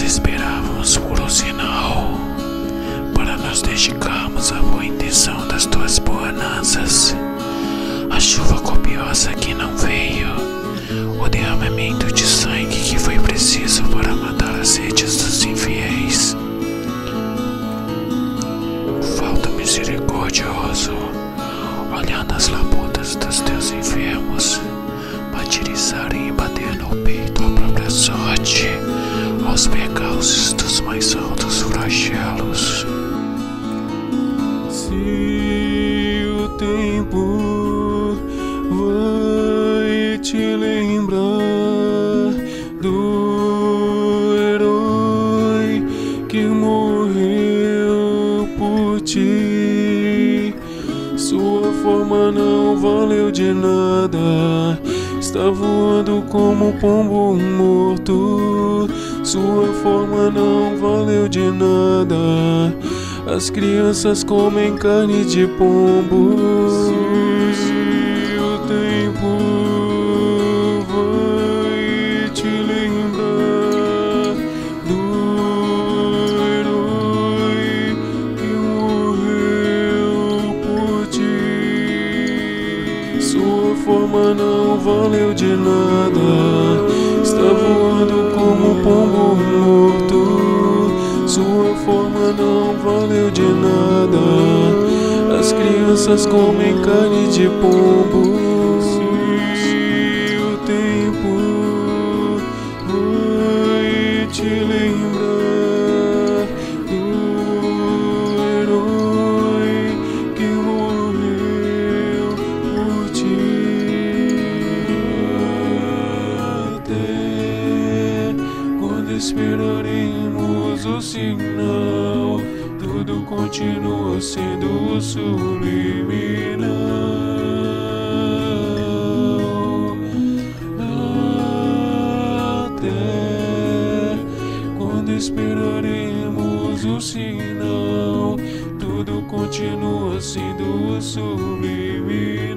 esperávamos por um sinal para nos dedicarmos à boa intenção das tuas bonanças. A chuva copiosa que não veio, o derramamento de sangue que foi preciso para matar as redes dos infiéis. Falta misericordioso, olhando as labutas dos teus enfermos, martirizarem ti, sua forma não valeu de nada. Está voando como um pombo morto. Sua forma não valeu de nada. As crianças comem carne de pombo. Forma não valeu de nada. Está voando como pombo morto. Sua forma não valeu de nada. As crianças comem carne de pombo. Esperaremos o sinal, tudo continua sendo subliminal. Até quando esperaremos o sinal, tudo continua sendo subliminal.